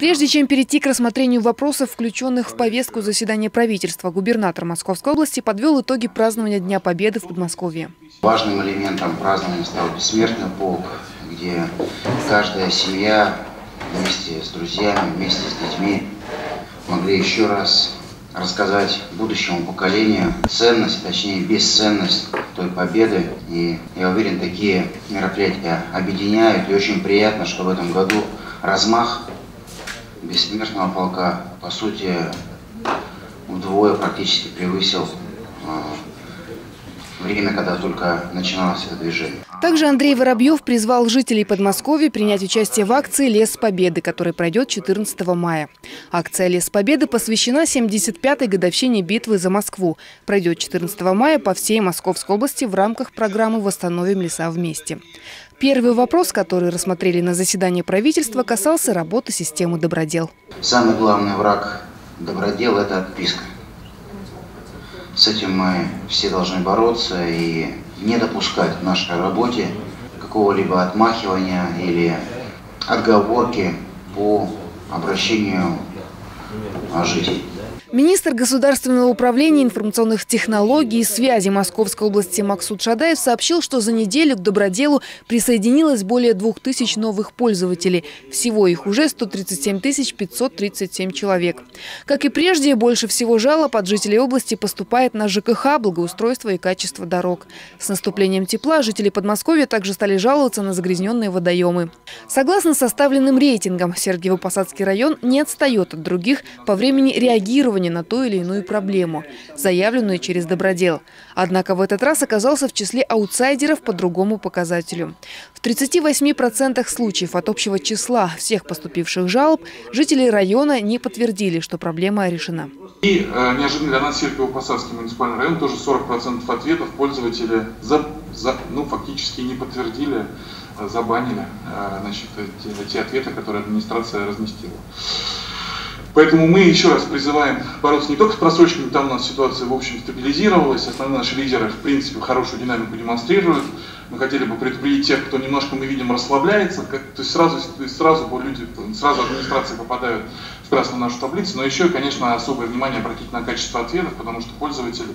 Прежде чем перейти к рассмотрению вопросов, включенных в повестку заседания правительства, губернатор Московской области подвел итоги празднования Дня Победы в Подмосковье. Важным элементом празднования стал бессмертный полк, где каждая семья вместе с друзьями, вместе с детьми могли еще раз рассказать будущему поколению ценность, точнее бесценность той победы. И я уверен, такие мероприятия объединяют. И очень приятно, что в этом году размах бессмертного полка, по сути, вдвое практически превысил время, когда только начиналось это движение. Также Андрей Воробьев призвал жителей Подмосковья принять участие в акции «Лес Победы», которая пройдет 14 мая. Акция «Лес Победы» посвящена 75-й годовщине битвы за Москву. Пройдет 14 мая по всей Московской области в рамках программы «Восстановим леса вместе». Первый вопрос, который рассмотрели на заседании правительства, касался работы системы «Добродел». Самый главный враг «Добродел» – это отписка. С этим мы все должны бороться и не допускать в нашей работе какого-либо отмахивания или отговорки по обращению жителей. Министр государственного управления информационных технологий и связи Московской области Максут Шадаев сообщил, что за неделю к Доброделу присоединилось более 2000 новых пользователей. Всего их уже 137 537 человек. Как и прежде, больше всего жалоб от жителей области поступает на ЖКХ, благоустройство и качество дорог. С наступлением тепла жители Подмосковья также стали жаловаться на загрязненные водоемы. Согласно составленным рейтингам, Сергиево-Посадский район не отстает от других по времени реагирования реагирования на ту или иную проблему, заявленную через добродел. Однако в этот раз оказался в числе аутсайдеров по другому показателю. В 38% случаев от общего числа всех поступивших жалоб жители района не подтвердили, что проблема решена. И э, неожиданно для нас Сергиево-Посадский муниципальный район тоже 40% ответов пользователи за, за, ну, фактически не подтвердили, э, забанили э, значит, те, те ответы, которые администрация разместила. Поэтому мы еще раз призываем бороться не только с просрочками, там у нас ситуация в общем стабилизировалась, основные наши лидеры в принципе хорошую динамику демонстрируют. Мы хотели бы предупредить тех, кто немножко, мы видим, расслабляется, как, то есть сразу, то есть сразу люди, сразу администрации попадают в красную нашу таблицу, но еще, конечно, особое внимание обратить на качество ответов, потому что пользователи,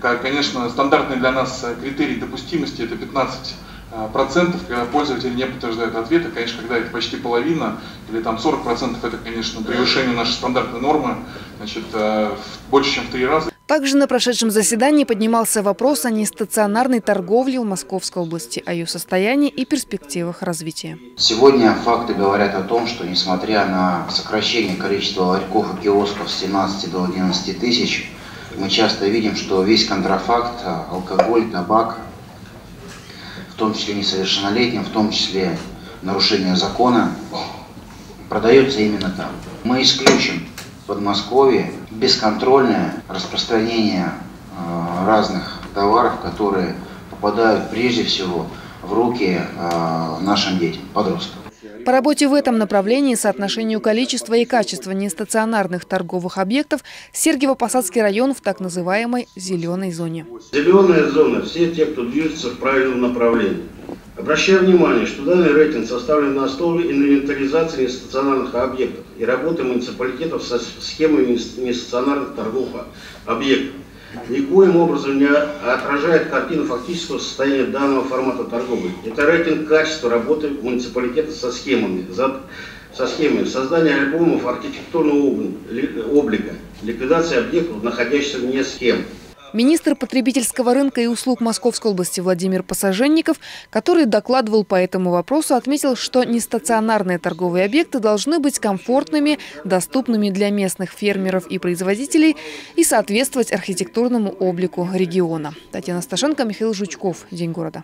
конечно, стандартный для нас критерий допустимости это 15 Э, процентов, когда пользователи не подтверждают ответы, конечно, когда это почти половина, или там 40 процентов, это, конечно, превышение нашей стандартной нормы, значит, э, больше, чем в три раза. Также на прошедшем заседании поднимался вопрос о нестационарной торговле в Московской области, о ее состоянии и перспективах развития. Сегодня факты говорят о том, что несмотря на сокращение количества ларьков и киосков с 17 до 11 тысяч, мы часто видим, что весь контрафакт, алкоголь, табак – том числе несовершеннолетним, в том числе нарушение закона, продается именно там. Мы исключим в Подмосковье бесконтрольное распространение э, разных товаров, которые попадают прежде всего в руки э, нашим детям, подросткам. По работе в этом направлении соотношению количества и качества нестационарных торговых объектов Сергиево-Посадский район в так называемой «зеленой зоне». Зеленая зона – все те, кто движется в правильном направлении. Обращаю внимание, что данный рейтинг составлен на основе инвентаризации нестационарных объектов и работы муниципалитетов со схемой нестационарных торговых объектов никоим образом не отражает картину фактического состояния данного формата торговли. Это рейтинг качества работы муниципалитета со схемами, со схемами создания альбомов архитектурного облика, ликвидация объектов, находящихся вне схем. Министр потребительского рынка и услуг Московской области Владимир Пассаженников, который докладывал по этому вопросу, отметил, что нестационарные торговые объекты должны быть комфортными, доступными для местных фермеров и производителей и соответствовать архитектурному облику региона. Татьяна Сташенко, Михаил Жучков. День города.